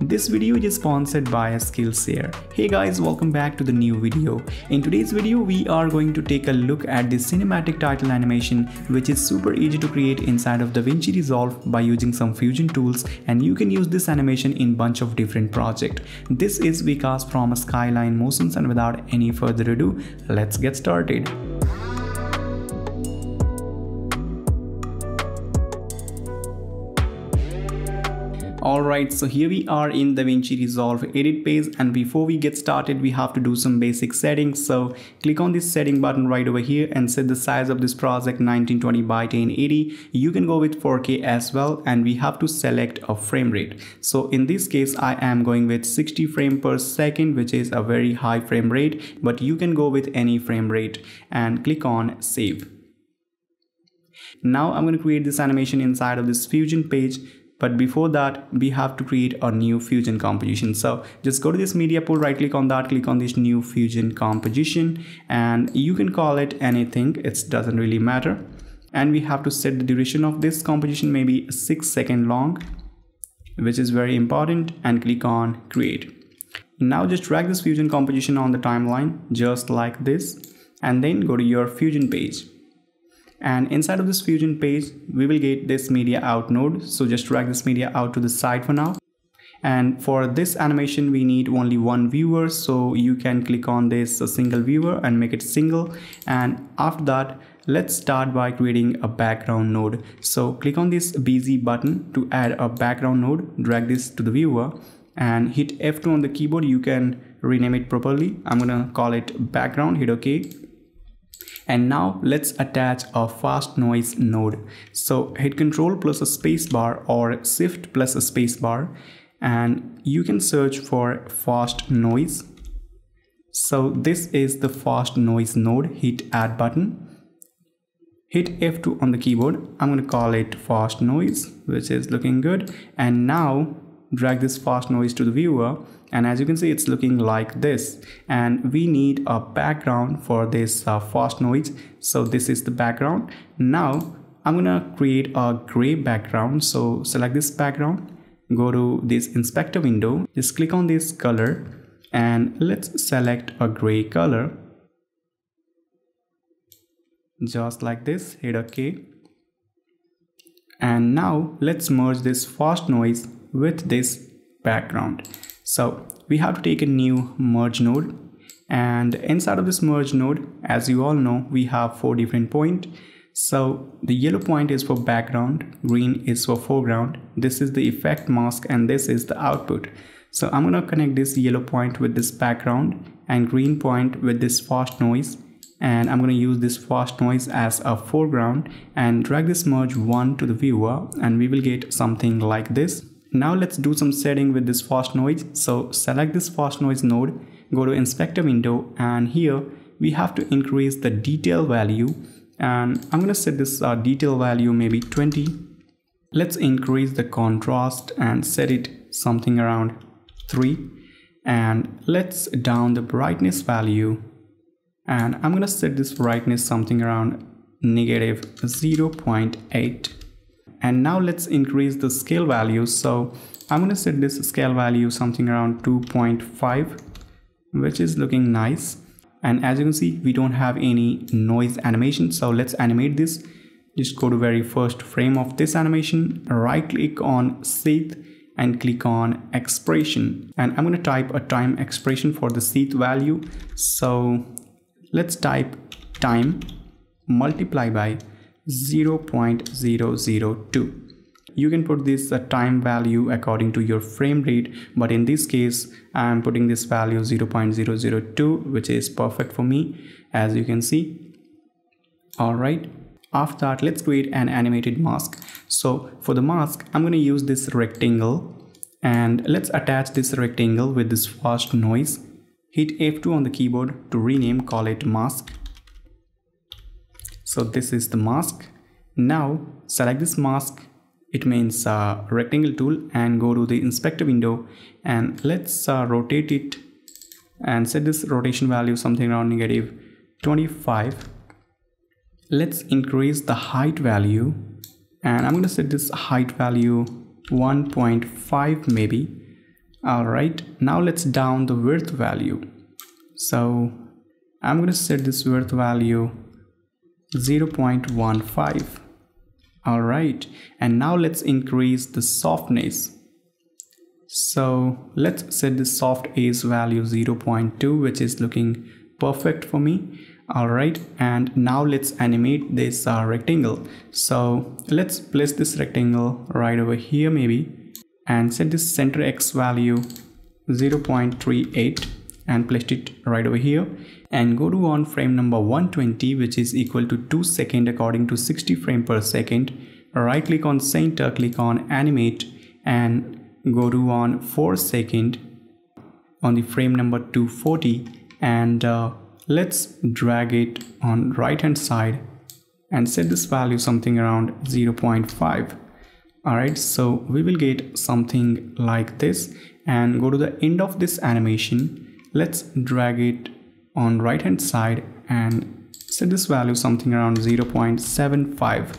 This video is sponsored by Skillshare. Hey guys, welcome back to the new video. In today's video, we are going to take a look at the cinematic title animation which is super easy to create inside of the DaVinci Resolve by using some fusion tools and you can use this animation in bunch of different projects. This is Vikas from Skyline Motions and without any further ado, let's get started. Alright, so here we are in DaVinci Resolve edit page and before we get started we have to do some basic settings. So click on this setting button right over here and set the size of this project 1920 by 1080. You can go with 4K as well and we have to select a frame rate. So in this case I am going with 60 frame per second which is a very high frame rate but you can go with any frame rate and click on save. Now I'm going to create this animation inside of this fusion page but before that we have to create a new fusion composition. So just go to this media pool right click on that click on this new fusion composition and you can call it anything. It doesn't really matter. And we have to set the duration of this composition maybe six second long which is very important and click on create. Now just drag this fusion composition on the timeline just like this and then go to your fusion page and inside of this fusion page we will get this media out node. So just drag this media out to the side for now. And for this animation we need only one viewer. So you can click on this single viewer and make it single. And after that let's start by creating a background node. So click on this BG button to add a background node. Drag this to the viewer and hit f2 on the keyboard. You can rename it properly. I'm gonna call it background hit ok and now let's attach a fast noise node. So hit control plus a space bar or shift plus a space bar and you can search for fast noise. So this is the fast noise node, hit add button. Hit F2 on the keyboard. I'm going to call it fast noise, which is looking good. And now drag this fast noise to the viewer and as you can see it's looking like this. And we need a background for this uh, fast noise. So this is the background. Now i'm gonna create a gray background. So select this background go to this inspector window just click on this color and let's select a gray color. Just like this hit ok. And now let's merge this fast noise with this background so we have to take a new merge node and inside of this merge node, as you all know, we have four different point. So the yellow point is for background, green is for foreground, this is the effect mask and this is the output. So I'm gonna connect this yellow point with this background and green point with this fast noise and I'm going to use this fast noise as a foreground and drag this merge one to the viewer and we will get something like this. Now let's do some setting with this fast noise. So select this fast noise node, go to inspector window and here we have to increase the detail value and I'm going to set this uh, detail value maybe 20. Let's increase the contrast and set it something around 3 and let's down the brightness value and I'm going to set this brightness something around negative 0.8 and now let's increase the scale value. So I'm going to set this scale value something around 2.5 which is looking nice. And as you can see we don't have any noise animation. So let's animate this. Just go to very first frame of this animation. Right click on seethe and click on expression. And I'm going to type a time expression for the seethe value. So let's type time multiply by 0.002 you can put this uh, time value according to your frame rate but in this case i'm putting this value 0.002 which is perfect for me as you can see. All right. After that let's create an animated mask. So for the mask i'm going to use this rectangle and let's attach this rectangle with this fast noise. Hit f2 on the keyboard to rename call it mask so this is the mask. Now select this mask. It means uh, rectangle tool and go to the inspector window and let's uh, rotate it and set this rotation value something around negative 25 let's increase the height value and I'm going to set this height value 1.5 maybe. All right now let's down the width value. So i'm going to set this width value 0.15 all right and now let's increase the softness. So let's set the soft edge value 0.2 which is looking perfect for me. All right and now let's animate this uh, rectangle. So let's place this rectangle right over here maybe and set this center x value 0.38 and placed it right over here. And go to on frame number 120 which is equal to 2 second according to 60 frame per second. Right click on center click on animate and go to on 4 second on the frame number 240 and uh, let's drag it on right hand side and set this value something around 0.5 alright so we will get something like this. And go to the end of this animation let's drag it on right hand side and set this value something around 0.75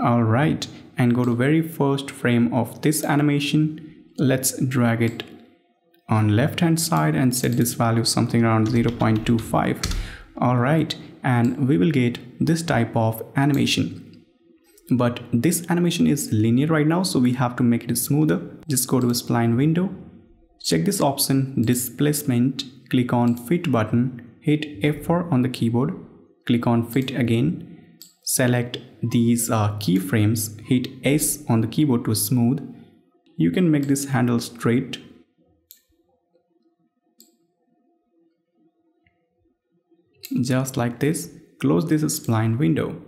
all right and go to very first frame of this animation. Let's drag it on left hand side and set this value something around 0.25 all right and we will get this type of animation. But this animation is linear right now so we have to make it smoother. Just go to a spline window check this option displacement. Click on fit button. Hit F4 on the keyboard. Click on fit again. Select these uh, keyframes. Hit S on the keyboard to smooth. You can make this handle straight. Just like this close this spline window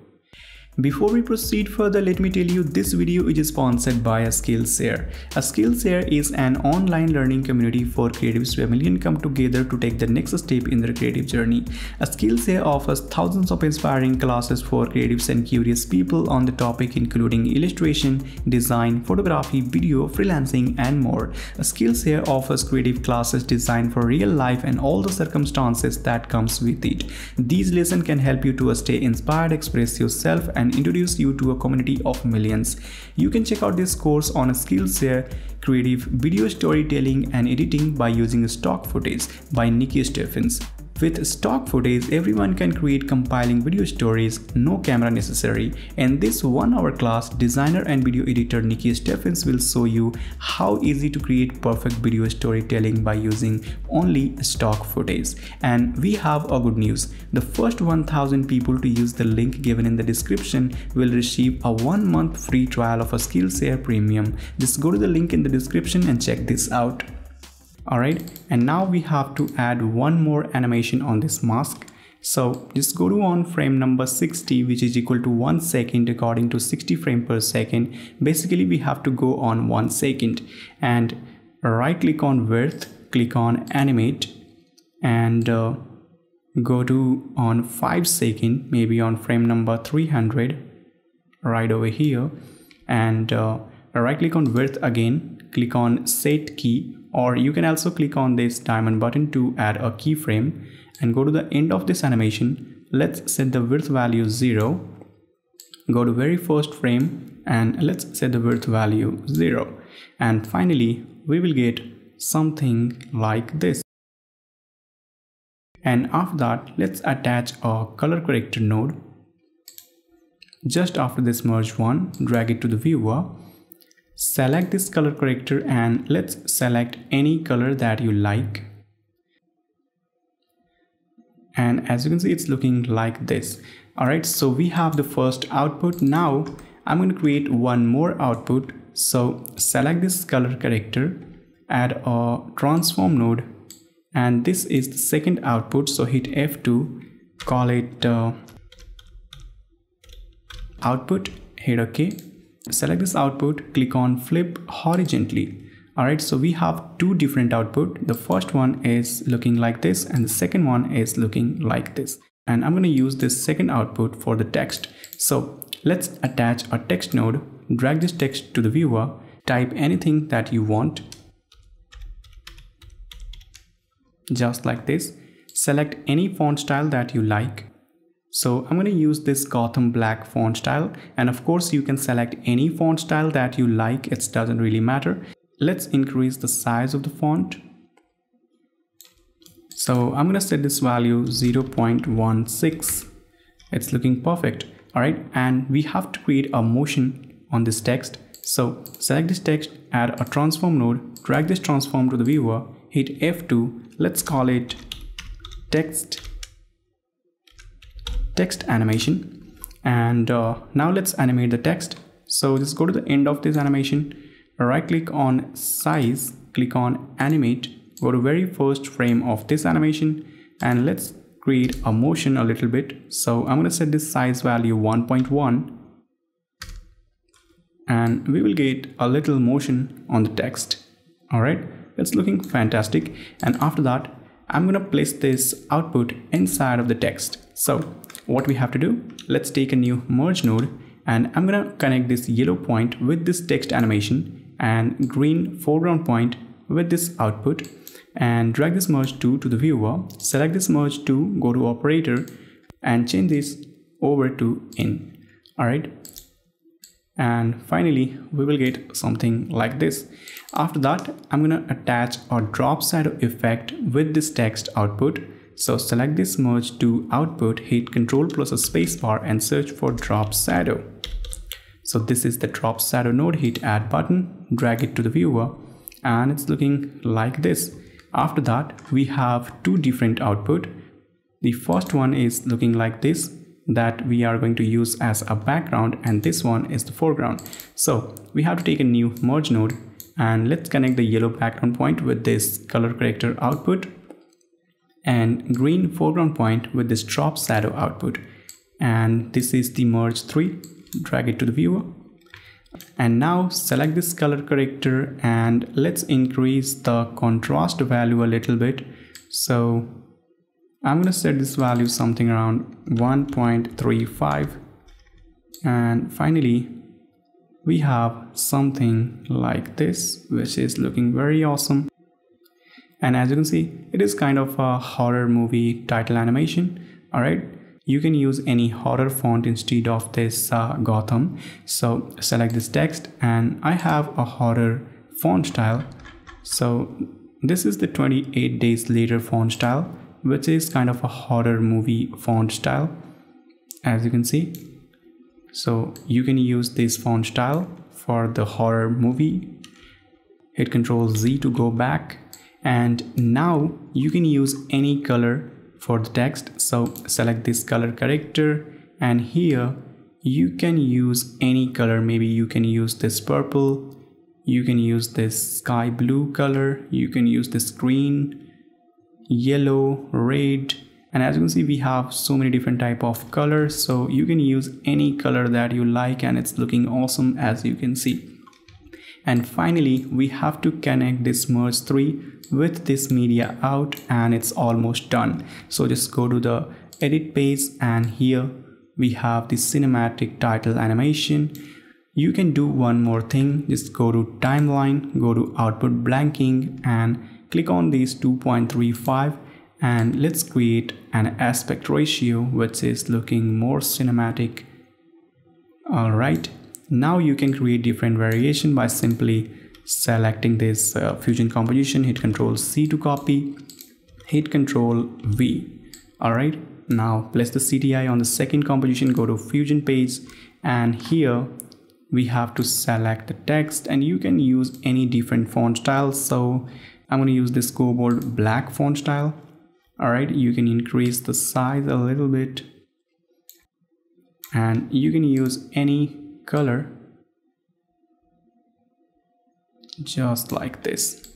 before we proceed further, let me tell you this video is sponsored by Skillshare. A Skillshare is an online learning community for creatives where millions come together to take the next step in their creative journey. A Skillshare offers thousands of inspiring classes for creatives and curious people on the topic including illustration, design, photography, video, freelancing, and more. A Skillshare offers creative classes designed for real life and all the circumstances that comes with it. These lessons can help you to stay inspired, express yourself, and and introduce you to a community of millions. You can check out this course on Skillshare creative video storytelling and editing by using stock footage by Nikki Steffens. With stock footage, everyone can create compiling video stories, no camera necessary. In this one hour class, designer and video editor Nikki Steffens will show you how easy to create perfect video storytelling by using only stock footage. And we have a good news. The first 1000 people to use the link given in the description will receive a one month free trial of a Skillshare Premium. Just go to the link in the description and check this out all right and now we have to add one more animation on this mask. So just go to on frame number 60 which is equal to one second according to 60 frame per second. Basically we have to go on one second. And right click on width click on animate and uh, go to on 5 second maybe on frame number 300 right over here. And uh, right click on width again click on set key or you can also click on this diamond button to add a keyframe and go to the end of this animation. Let's set the width value 0 go to very first frame and let's set the width value 0 and finally we will get something like this. And after that let's attach a color corrector node. Just after this merge one drag it to the viewer select this color corrector and let's select any color that you like. And as you can see it's looking like this. All right so we have the first output. Now i'm going to create one more output. So select this color corrector add a transform node and this is the second output. So hit f2 call it uh, output hit ok select this output click on flip horizontally. All right so we have two different output. The first one is looking like this and the second one is looking like this. And i'm going to use this second output for the text. So let's attach a text node drag this text to the viewer type anything that you want just like this. Select any font style that you like so I'm going to use this Gotham black font style and of course you can select any font style that you like. It doesn't really matter. let's increase the size of the font. So I'm gonna set this value 0.16 it's looking perfect all right? And we have to create a motion on this text. So select this text add a transform node drag this transform to the viewer hit F2 let's call it text text animation. And uh, now let's animate the text. So just go to the end of this animation. Right click on size click on animate. Go to very first frame of this animation. And let's create a motion a little bit. So i'm going to set this size value 1.1 and we will get a little motion on the text. All right it's looking fantastic. And after that i'm going to place this output inside of the text. So what we have to do. Let's take a new merge node and i'm to connect this yellow point with this text animation and green foreground point with this output and drag this merge 2 to the viewer select this merge 2 go to operator and change this over to in. All right? And finally we will get something like this. After that i'm to attach a drop shadow effect with this text output so select this merge 2 output hit control plus a spacebar and search for drop shadow. So this is the drop shadow node hit add button. Drag it to the viewer. And it's looking like this. After that we have two different output. The first one is looking like this that we are going to use as a background. And this one is the foreground. So we have to take a new merge node. And let's connect the yellow background point with this color corrector output and green foreground point with this drop shadow output. And this is the merge 3 drag it to the viewer. And now select this color corrector and let's increase the contrast value a little bit. So I'm gonna set this value something around 1.35 and finally we have something like this which is looking very awesome and as you can see it is kind of a horror movie title animation all right you can use any horror font instead of this uh, Gotham. So select this text and I have a horror font style. So this is the 28 days later font style, which is kind of a horror movie font style, as you can see. So you can use this font style for the horror movie. Hit Control Z to go back. And now you can use any color for the text. So select this color corrector and here you can use any color. Maybe you can use this purple you can use this sky blue color you can use this green yellow red. And as you can see we have so many different type of colors. So you can use any color that you like and it's looking awesome as you can see and finally we have to connect this merge 3 with this media out and it's almost done. So just go to the edit page and here we have the cinematic title animation. You can do one more thing. Just go to timeline go to output blanking and click on these 2.35 and let's create an aspect ratio which is looking more cinematic. All right now you can create different variation by simply selecting this uh, fusion composition hit control C to copy hit control V. Alright now place the CTI on the second composition go to fusion page and here we have to select the text and you can use any different font style. So I'm going to use this cobalt black font style. Alright you can increase the size a little bit and you can use any color just like this.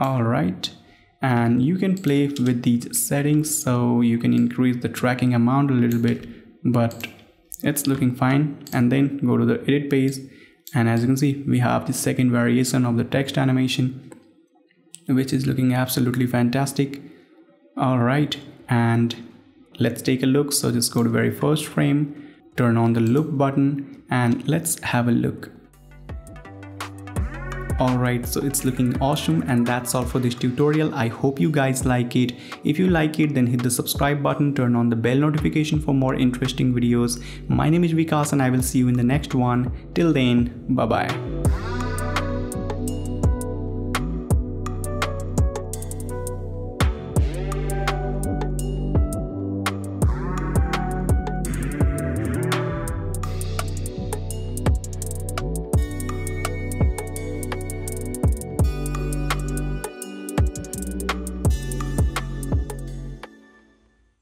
All right and you can play with these settings so you can increase the tracking amount a little bit but it's looking fine. And then go to the edit page and as you can see we have the second variation of the text animation which is looking absolutely fantastic. All right and let's take a look. So just go to very first frame turn on the loop button and let's have a look Alright, so it's looking awesome and that's all for this tutorial. I hope you guys like it. If you like it, then hit the subscribe button, turn on the bell notification for more interesting videos. My name is Vikas and I will see you in the next one. Till then, bye bye.